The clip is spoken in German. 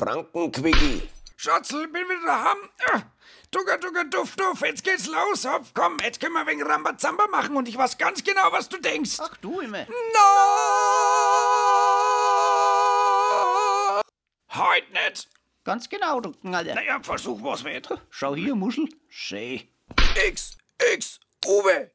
Frankenquickie. Schatzel, bin wieder daheim. Ah, tugger, tugger, duff, duff, jetzt geht's los. hopf, komm, jetzt können wir wegen Rambazamba machen und ich weiß ganz genau, was du denkst. Ach du immer. No! Heut nicht. Ganz genau, du Knaller. Naja, versuch was mit. Schau hier, Muschel. Schön. X, X, Uwe.